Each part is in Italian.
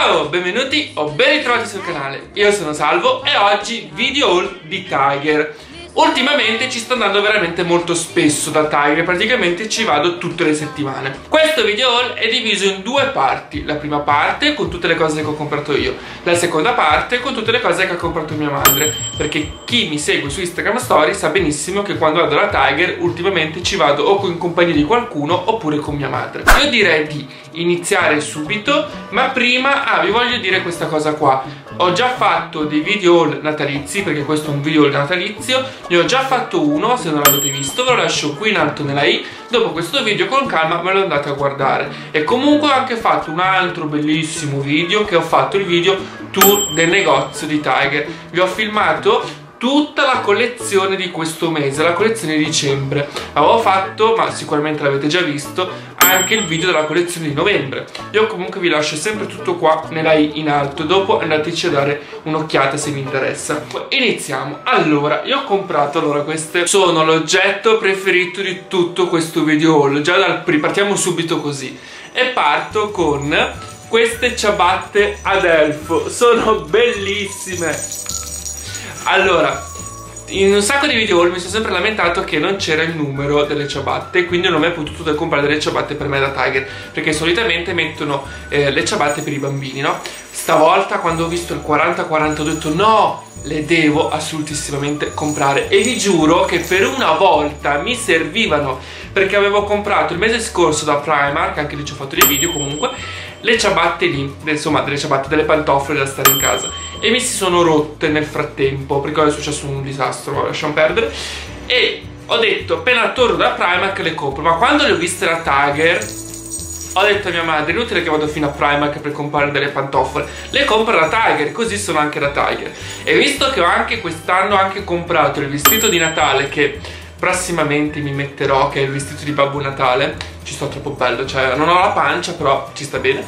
Ciao, benvenuti o ben ritrovati sul canale. Io sono Salvo e oggi video haul di Tiger. Ultimamente ci sto andando veramente molto spesso da Tiger, praticamente ci vado tutte le settimane. Questo video haul è diviso in due parti. La prima parte con tutte le cose che ho comprato io, la seconda parte con tutte le cose che ha comprato mia madre. Perché chi mi segue su Instagram Story sa benissimo che quando vado da Tiger ultimamente ci vado o in compagnia di qualcuno oppure con mia madre. Io direi di iniziare subito, ma prima ah, vi voglio dire questa cosa qua. Ho già fatto dei video haul natalizi, perché questo è un video haul natalizio, ne ho già fatto uno, se non l'avete visto, ve lo lascio qui in alto nella i, dopo questo video con calma me lo andate a guardare. E comunque ho anche fatto un altro bellissimo video, che ho fatto il video tour del negozio di Tiger. Vi ho filmato tutta la collezione di questo mese, la collezione di dicembre. Avevo fatto, ma sicuramente l'avete già visto, anche il video della collezione di novembre. Io comunque vi lascio sempre tutto qua nella i in alto, dopo andateci a dare un'occhiata se vi interessa. Iniziamo. Allora, io ho comprato, allora queste sono l'oggetto preferito di tutto questo video haul, già dal partiamo subito così. E parto con queste ciabatte ad elfo, sono bellissime. Allora, in un sacco di video mi sono sempre lamentato che non c'era il numero delle ciabatte quindi non ho mai potuto comprare delle ciabatte per me da Tiger perché solitamente mettono eh, le ciabatte per i bambini no? stavolta quando ho visto il 40-40 ho detto no le devo assolutissimamente comprare e vi giuro che per una volta mi servivano perché avevo comprato il mese scorso da Primark anche lì ci ho fatto dei video comunque le ciabatte lì insomma delle ciabatte delle pantofole da stare in casa. E mi si sono rotte nel frattempo perché è successo un disastro, lasciamo perdere. E ho detto appena torno da Primark le compro. Ma quando le ho viste da Tiger ho detto a mia madre inutile che vado fino a Primark per comprare delle pantofole. Le compro da Tiger così sono anche da Tiger. E visto che ho anche quest'anno anche comprato il vestito di Natale che prossimamente mi metterò che è il vestito di Babbo Natale. Ci sto troppo bello cioè non ho la pancia però ci sta bene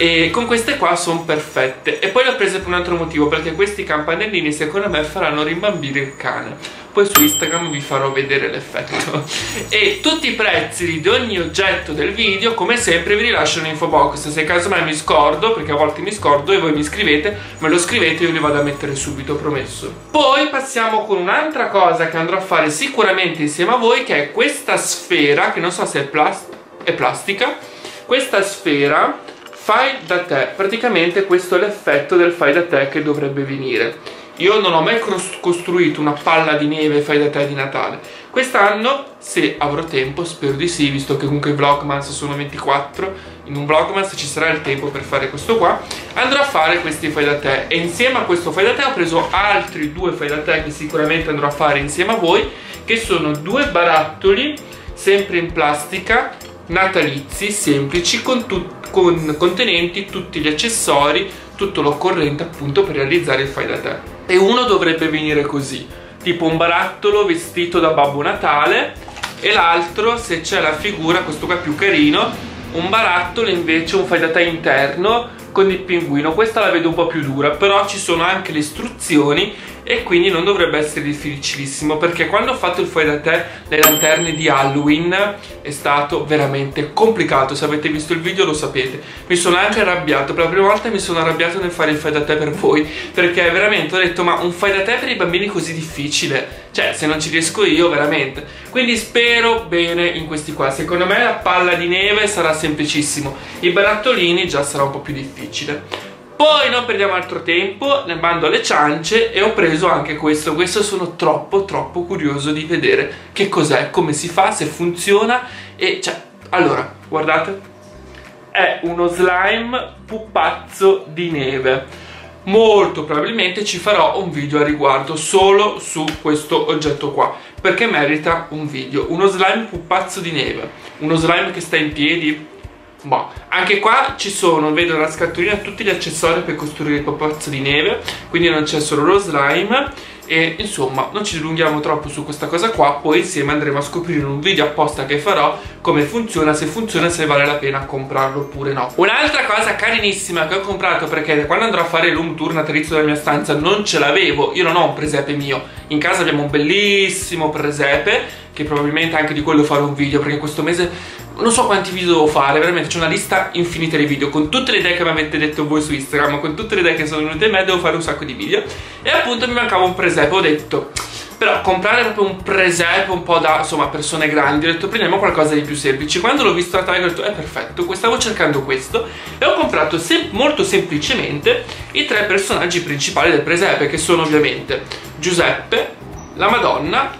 e con queste qua sono perfette. E poi le ho prese per un altro motivo perché questi campanellini secondo me faranno rimbambire il cane. Poi su Instagram vi farò vedere l'effetto. E tutti i prezzi di ogni oggetto del video come sempre vi rilascio in info box se casomai mi scordo perché a volte mi scordo e voi mi scrivete me lo scrivete io li vado a mettere subito promesso. Poi passiamo con un'altra cosa che andrò a fare sicuramente insieme a voi che è questa sfera che non so se è, plast è plastica. Questa sfera fai da te, praticamente questo è l'effetto del fai da te che dovrebbe venire. Io non ho mai costruito una palla di neve fai da te di Natale. Quest'anno, se avrò tempo, spero di sì, visto che comunque i vlogmas sono 24, in un vlogmas ci sarà il tempo per fare questo qua, andrò a fare questi fai da te. E insieme a questo fai da te ho preso altri due fai da te che sicuramente andrò a fare insieme a voi, che sono due barattoli, sempre in plastica, natalizi, semplici, con tutti con contenenti tutti gli accessori, tutto l'occorrente appunto per realizzare il fai da te. E uno dovrebbe venire così, tipo un barattolo vestito da Babbo Natale e l'altro, se c'è la figura, questo qua è più carino, un barattolo invece, un fai da te interno con il pinguino. Questa la vedo un po' più dura, però ci sono anche le istruzioni e quindi non dovrebbe essere difficilissimo perché quando ho fatto il fuori da te le lanterne di Halloween è stato veramente complicato. Se avete visto il video lo sapete. Mi sono anche arrabbiato. Per la prima volta mi sono arrabbiato nel fare il fai da te per voi perché veramente ho detto ma un fai da te per i bambini così difficile? Cioè se non ci riesco io veramente. Quindi spero bene in questi qua. Secondo me la palla di neve sarà semplicissimo. I barattolini già sarà un po' più difficile poi non perdiamo altro tempo, ne mando alle ciance e ho preso anche questo. Questo sono troppo troppo curioso di vedere che cos'è, come si fa, se funziona e cioè, allora, guardate, è uno slime pupazzo di neve. Molto probabilmente ci farò un video a riguardo solo su questo oggetto qua perché merita un video. Uno slime pupazzo di neve, uno slime che sta in piedi, Boh. Anche qua ci sono, vedo nella scatolina, tutti gli accessori per costruire il popazzo di neve, quindi non c'è solo lo slime e insomma non ci dilunghiamo troppo su questa cosa qua poi insieme andremo a scoprire in un video apposta che farò come funziona, se funziona se vale la pena comprarlo oppure no un'altra cosa carinissima che ho comprato perché quando andrò a fare room tour natalizio della mia stanza non ce l'avevo io non ho un presepe mio in casa abbiamo un bellissimo presepe che probabilmente anche di quello farò un video perché questo mese non so quanti video devo fare, veramente c'è una lista infinita di video con tutte le idee che mi avete detto voi su Instagram, con tutte le idee che sono venute a me, devo fare un sacco di video. E appunto mi mancava un presepe, ho detto però comprare proprio un presepe un po' da insomma persone grandi ho detto prendiamo qualcosa di più semplice quando l'ho visto a Tiger ho detto è perfetto stavo cercando questo e ho comprato sem molto semplicemente i tre personaggi principali del presepe che sono ovviamente Giuseppe la Madonna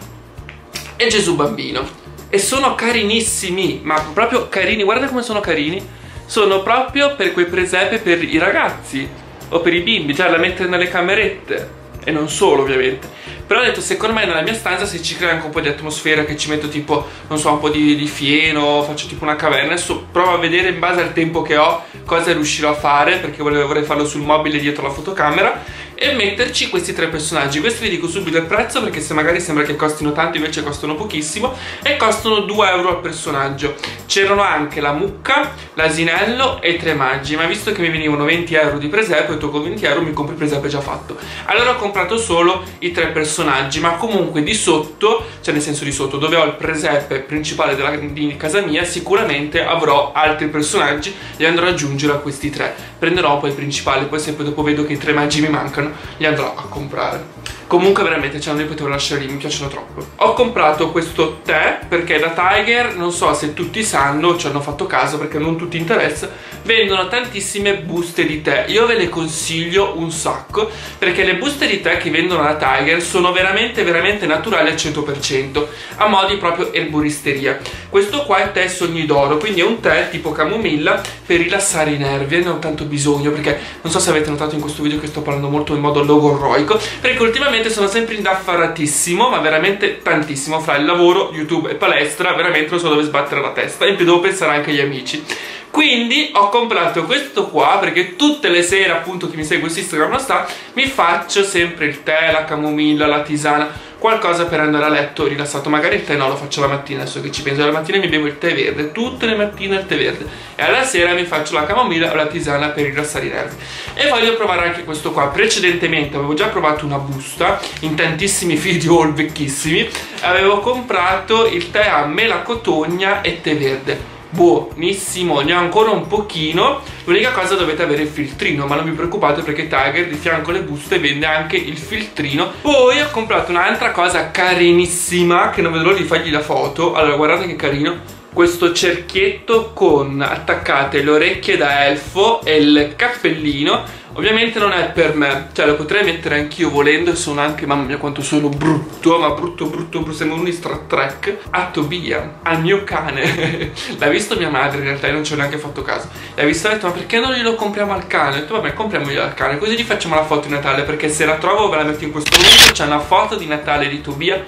e Gesù Bambino e sono carinissimi ma proprio carini. Guarda come sono carini. Sono proprio per quei presepe per i ragazzi o per i bimbi cioè la mettere nelle camerette. E non solo ovviamente. Però ho detto secondo me nella mia stanza se ci crea anche un po' di atmosfera che ci metto tipo non so un po' di, di fieno faccio tipo una caverna. Adesso provo a vedere in base al tempo che ho cosa riuscirò a fare perché vorrei farlo sul mobile dietro la fotocamera e metterci questi tre personaggi. Questi vi dico subito il prezzo perché se magari sembra che costino tanto invece costano pochissimo e costano 2 euro al personaggio. C'erano anche la mucca, l'asinello e tre maggi ma visto che mi venivano 20 euro di presepe ho detto con 20 euro mi compro il presepe già fatto. Allora ho comprato solo i tre personaggi ma comunque di sotto cioè nel senso di sotto dove ho il presepe principale della, di casa mia sicuramente avrò altri personaggi li andrò ad aggiungere a questi tre. Prenderò poi il principale poi se poi dopo vedo che i tre maggi mi mancano li andrò a comprare Comunque veramente, cioè non li potevo lasciare lì, mi piacciono troppo. Ho comprato questo tè perché da Tiger, non so se tutti sanno, ci hanno fatto caso perché non tutti interessa, vendono tantissime buste di tè. Io ve le consiglio un sacco perché le buste di tè che vendono da Tiger sono veramente veramente naturali al 100%, a mo' di proprio erboristeria. Questo qua è tè sogni d'oro, quindi è un tè tipo camomilla per rilassare i nervi ne ho tanto bisogno perché non so se avete notato in questo video che sto parlando molto in modo logorroico perché ultimamente ultimamente sono sempre indaffaratissimo, ma veramente tantissimo, fra il lavoro, YouTube e palestra, veramente non so dove sbattere la testa, e in più devo pensare anche agli amici. Quindi ho comprato questo qua perché tutte le sere, appunto, chi mi segue su Instagram lo sa, mi faccio sempre il tè, la camomilla, la tisana qualcosa per andare a letto rilassato. Magari il tè no lo faccio la mattina adesso che ci penso la mattina mi bevo il tè verde. Tutte le mattine il tè verde. E alla sera mi faccio la camomilla o la tisana per rilassare i nervi. E voglio provare anche questo qua. Precedentemente avevo già provato una busta in tantissimi video vecchissimi. Avevo comprato il tè a melacotogna e tè verde buonissimo ne ho ancora un pochino. L'unica cosa dovete avere il filtrino ma non vi preoccupate perché Tiger di fianco alle buste vende anche il filtrino. Poi ho comprato un'altra cosa carinissima che non vedo l'ora di fargli la foto. Allora guardate che carino. Questo cerchietto con attaccate le orecchie da elfo e il cappellino Ovviamente non è per me, cioè lo potrei mettere anch'io volendo e sono anche, mamma mia quanto sono brutto, ma brutto brutto, brutto sembra un Star Trek. A Tobia, al mio cane. L'ha visto mia madre in realtà e non ci ho neanche fatto caso. L'ha visto e ha detto ma perché non glielo compriamo al cane? Ho detto vabbè compriamoglielo al cane, così gli facciamo la foto di Natale Perché se la trovo ve la metto in questo momento, c'è una foto di Natale di Tobia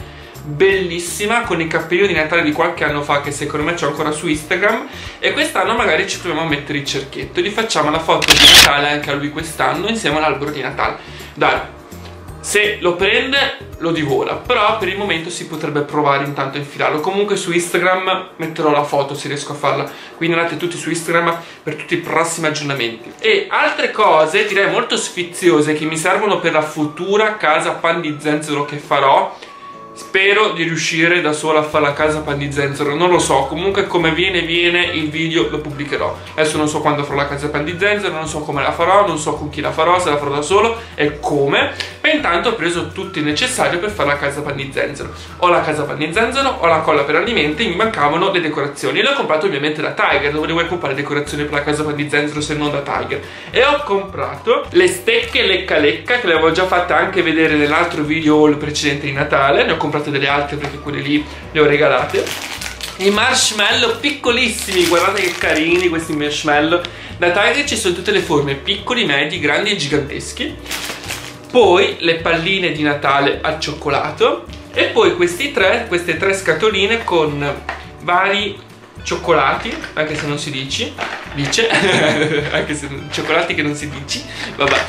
bellissima con i cappellini di Natale di qualche anno fa che secondo me c'è ancora su Instagram. E quest'anno magari ci proviamo a mettere il cerchietto. Gli facciamo la foto di Natale anche a lui quest'anno insieme all'albero di Natale. Dai se lo prende lo divora però per il momento si potrebbe provare intanto a infilarlo. Comunque su Instagram metterò la foto se riesco a farla. Quindi andate tutti su Instagram per tutti i prossimi aggiornamenti. E altre cose direi molto sfiziose che mi servono per la futura casa pan di zenzero che farò Spero di riuscire da sola a fare la casa pan di zenzero, non lo so, comunque come viene viene il video lo pubblicherò. Adesso non so quando farò la casa pan di zenzero, non so come la farò, non so con chi la farò, se la farò da solo e come. Intanto ho preso tutto il necessario per fare la casa pan di zenzero. Ho la casa pan di zenzero, ho la colla per alimenti, mi mancavano le decorazioni. E le ho comprate ovviamente da Tiger, dove vuoi comprare decorazioni per la casa pan di zenzero se non da Tiger. E ho comprato le stecche lecca lecca che le avevo già fatte anche vedere nell'altro video haul precedente di Natale. Ne ho comprate delle altre perché quelle lì le ho regalate i marshmallow piccolissimi guardate che carini questi marshmallow da Tiger ci sono tutte le forme piccoli, medi, grandi e giganteschi poi le palline di Natale al cioccolato e poi questi tre, queste tre scatoline con vari cioccolati, anche se non si dici, dice, anche se cioccolati che non si dici, vabbè,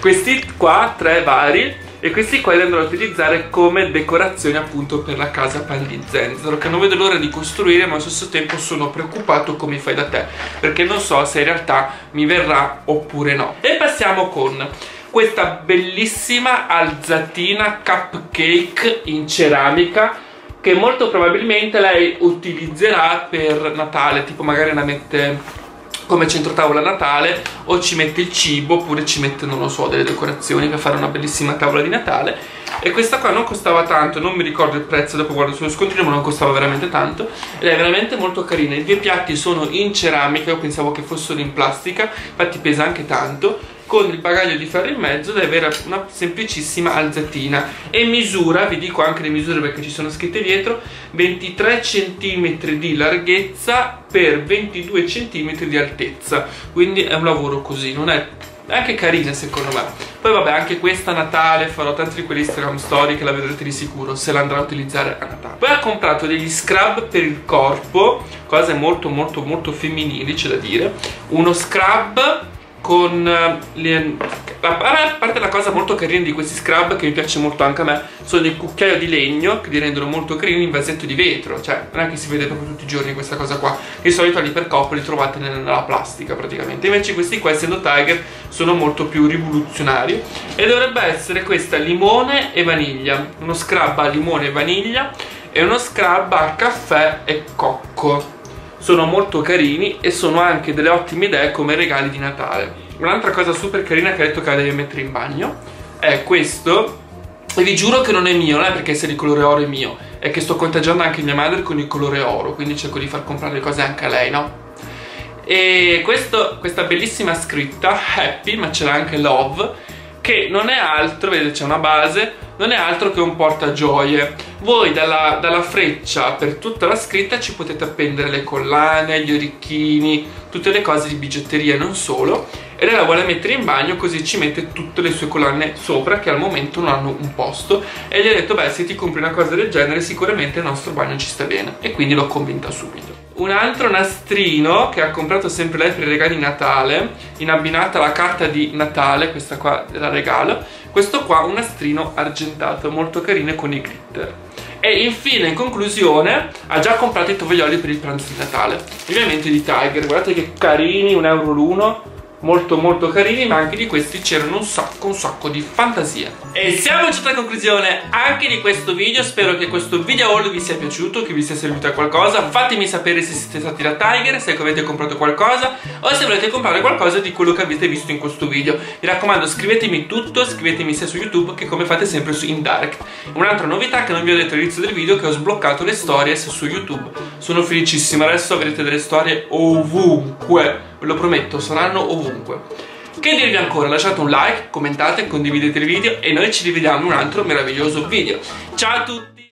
questi qua, tre vari, e questi qua li andrò a utilizzare come decorazione appunto per la casa pan di zenzero che non vedo l'ora di costruire ma allo stesso tempo sono preoccupato come fai da te perché non so se in realtà mi verrà oppure no. E passiamo con questa bellissima alzatina cupcake in ceramica che molto probabilmente lei utilizzerà per Natale, tipo magari la mette come centro tavola a Natale o ci mette il cibo oppure ci mette, non lo so, delle decorazioni per fare una bellissima tavola di Natale. E questa qua non costava tanto, non mi ricordo il prezzo, dopo guardo sullo scontrino ma non costava veramente tanto. Ed è veramente molto carina, i due piatti sono in ceramica, io pensavo che fossero in plastica, infatti pesa anche tanto con il bagaglio di ferro in mezzo deve avere una semplicissima alzatina e misura, vi dico anche le misure perché ci sono scritte dietro 23 cm di larghezza per 22 cm di altezza. Quindi è un lavoro così, non è anche carina secondo me. Poi vabbè anche questa Natale farò tanti di quelle Instagram story che la vedrete di sicuro se la andrò a utilizzare a Natale. Poi ho comprato degli scrub per il corpo cose molto molto molto femminili c'è da dire. Uno scrub con eh, le, a parte la cosa molto carina di questi scrub che mi piace molto anche a me sono dei cucchiaio di legno che li rendono molto carini in vasetto di vetro. Cioè non è che si vede proprio tutti i giorni questa cosa qua. Di solito lì per coppa li trovate nella plastica praticamente. Invece questi qua essendo Tiger sono molto più rivoluzionari. E dovrebbe essere questa limone e vaniglia. Uno scrub a limone e vaniglia e uno scrub a caffè e cocco sono molto carini e sono anche delle ottime idee come regali di Natale. Un'altra cosa super carina che ha detto che la devi mettere in bagno è questo. E vi giuro che non è mio, non è perché se di colore oro è mio. È che sto contagiando anche mia madre con il colore oro quindi cerco di far comprare le cose anche a lei, no? e questo, questa bellissima scritta happy ma c'era anche love che non è altro, vedete c'è una base, non è altro che un portagioie. Voi dalla, dalla, freccia per tutta la scritta ci potete appendere le collane, gli orecchini, tutte le cose di bigiotteria, non solo. E lei la vuole mettere in bagno così ci mette tutte le sue collane sopra che al momento non hanno un posto. E gli ha detto, beh se ti compri una cosa del genere sicuramente il nostro bagno ci sta bene. E quindi l'ho convinta subito un altro nastrino che ha comprato sempre lei per i regali di Natale in abbinata alla carta di Natale questa qua la regalo questo qua un nastrino argentato molto carino con i glitter. E infine in conclusione ha già comprato i tovaglioli per il pranzo di Natale. Ovviamente di Tiger guardate che carini un euro l'uno molto molto carini ma anche di questi c'erano un sacco un sacco di fantasia. E siamo giunti alla conclusione anche di questo video spero che questo video haul vi sia piaciuto che vi sia servito a qualcosa. Fatemi sapere se siete stati da Tiger se avete comprato qualcosa o se volete comprare qualcosa di quello che avete visto in questo video. Mi raccomando scrivetemi tutto scrivetemi sia su youtube che come fate sempre su Indirect. Un'altra novità che non vi ho detto all'inizio del video che ho sbloccato le stories su youtube. Sono felicissimo adesso avrete delle storie ovunque ve lo prometto, saranno ovunque. Che dirvi ancora? Lasciate un like, commentate, condividete il video e noi ci rivediamo in un altro meraviglioso video. Ciao a tutti!